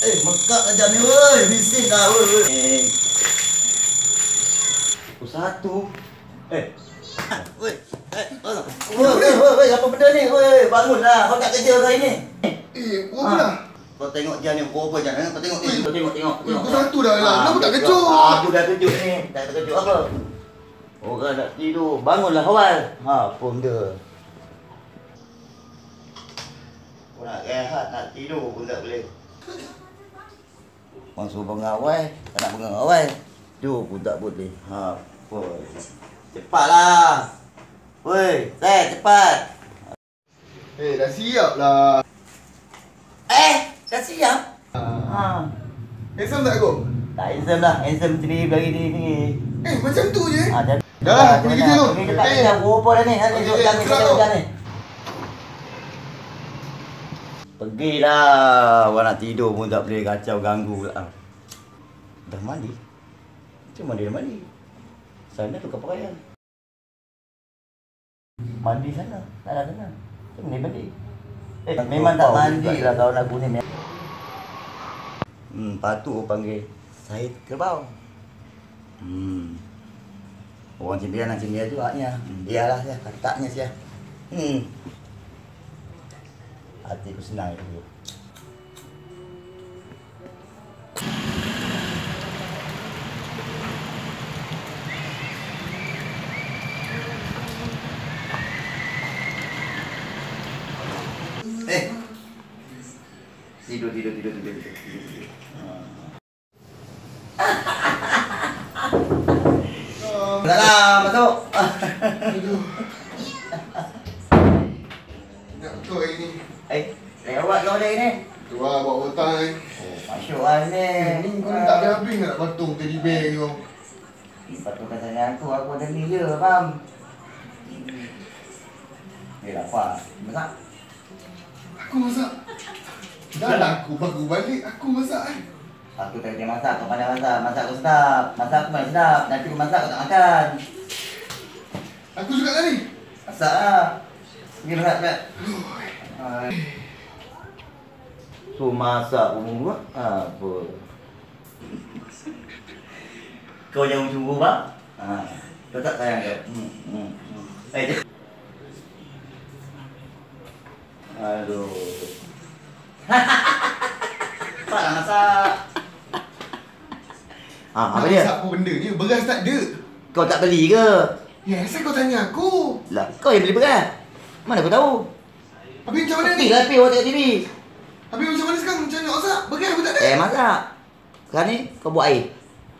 Eh, mekak aja ni woi. Bising dah woi. woi. Eh. Oh, satu. Eh. Woi. Eh, woi, woi, woi, woi, apa benda ni? Woi, bangunlah. Kau tak kerja hari ni? Eh, buat Ah. apa dah? Kau tengok dia ni, kau apa je ni? Kau tengok ni, kau tengok, tengok, Weh, kau satu dah lah. Ah, Kenapa tak kejut. kejut? Ah, Aku dah kejut ni. Tak terkejut apa? Orang nak tidur. Bangunlah awal. Ha, apa benda? Kau nak rehat, nak tidur pun tak boleh. Orang suruh pengawal, tak nak pengawal. Tidur pun tak boleh. Ha, apa? Cepatlah. Woi, Zai, cepat. Eh, dah siap lah. Eh, dah siap? Ha. Handsome tak aku? Tak handsome lah. Handsome sendiri bagi diri sendiri. Eh, macam tu je. Ah, dah. Dah lah, pergi kerja tu. Pergi dekat Eh. kerja. Apa dah ni? Nanti Okey, duduk eh, jalan ni, gerak duduk tu. jalan ni. Pergilah. Orang nak tidur pun tak boleh kacau ganggu pula. Dah mandi? Macam mana dia mandi? Sana tukar pakaian. Mandi sana. Tak ada sana. Macam mana mandi? Eh, memang tak mandi lah kawan aku ni. Hmm, patut orang panggil Syed Kerbau. Hmm. Orang cimpian nak cimpian juga nya. Hmm. Iyalah ya, kataknya sia. Hmm. Hatiku senang itu. Eh. Tidur, tidur, tidur, tidur, tidur, tidur. tidur. Ah, Dah lah, masuk. Aduh. Nak betul hari ni. Eh, lewat kau dah ni. Tu lah, buat overtime. Oh, masuk lah ni. Eh, ni kau ni tak habis-habis nak patung teddy bear kau. Patutkan saya aku, aku ada ni je, faham? Eh, lapar. Masak? Aku masak. Dah lah aku baru balik, aku masak eh. Aku tak kerja masak, kau pandai masak. Masak aku sedap. Masak aku main sedap. Nanti aku masak, kau tak makan. Aku juga tadi. Masak lah. Pergi masak, cepat. Tu masak pun buat apa? Kau jangan cemburu bang. Ha. Kau tak sayang kau. Hmm. Hmm. hmm. Eh, Aduh. Pak nak masak. Ha, apa Nak dia? Masak apa benda ni? Beras tak ada. Kau tak beli ke? Ya, asal kau tanya aku? Lah, kau yang beli beras. Mana kau tahu? Habis macam mana ni? Tepi lah, tepi awak tengok TV. Habis macam mana sekarang? Macam mana masak? Beras pun tak ada. Eh, masak. Sekarang ni, kau buat air.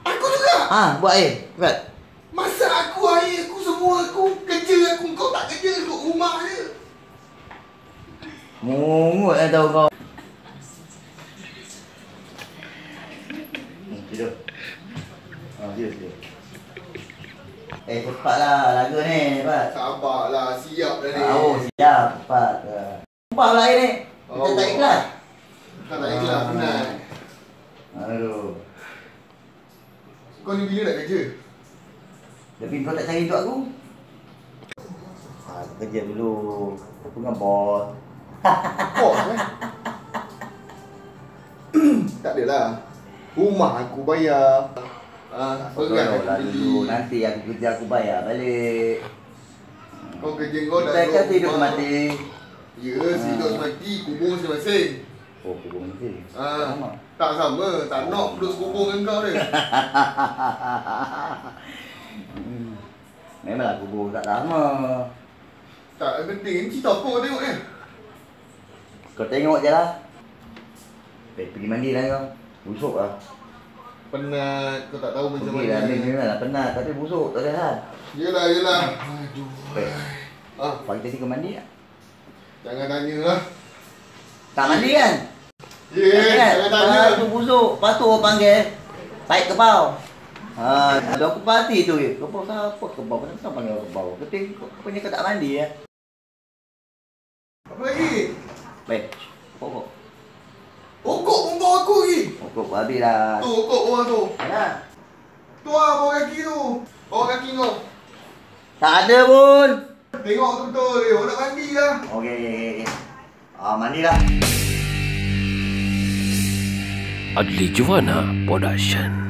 Aku juga. Ha, buat air. Cepat. Masak aku, air aku, semua aku kerja aku. Kau tak kerja duduk rumah je. Mungut lah tahu kau. Hmm, tidur. Ha, tidur, tidur. Eh, cepatlah lagu ni. Cepat. Sabarlah, siap dah ni. Oh, siap. Cepat. Nampak pula air ni. Kita Oh. tak ikhlas. Kau tak ikhlas, penat. Aduh. Kau ni bila nak kerja? Tapi kau tak cari untuk aku? Ha, kerja dulu. Aku dengan bos. Bos eh? tak adalah. Rumah aku bayar. Ah, Tolong aku lah beli. dulu. Nanti aku kerja aku bayar balik. Kau kerja kau dah Kita duduk kan hidup mati. Ya, hidup mati, kubur masing-masing. Oh, kubur mati. Ah, Sama. tak sama, tak nak duduk sekubur dengan kau dia. Hmm. Memanglah kubur tak sama. Tak penting, ni cerita apa kau tengok ni? Kau tengok je lah. Pergi mandi lah kau. Busuk lah. Penat, kau tak tahu macam Pergi lah. mana. Memang lah penat. Tapi busuk. Tak ada hal. Yelah, yelah. Aduh. Ah, pagi tadi kau mandi tak? jangan tanya lah. Tak mandi kan? Ya, jangan tanya. Lepas tu busuk. Lepas tu orang panggil. Taik kebau. Ha, ada aku parti tu. Kebau siapa kebau? Kenapa panggil kebau? Keting, kau punya kau tak mandi ya? Apa lagi? Baik. Pokok. Okok pun bawa aku Pokok habis lah. Tu, okok bawah tu. Mana? Tu lah, bawah kaki tu. Bawah kaki kau. Tak ada pun. Tengok tu betul dia. Orang nak mandi lah. Okey, okey, okey. Ah, mandi lah. Adli Juwana Production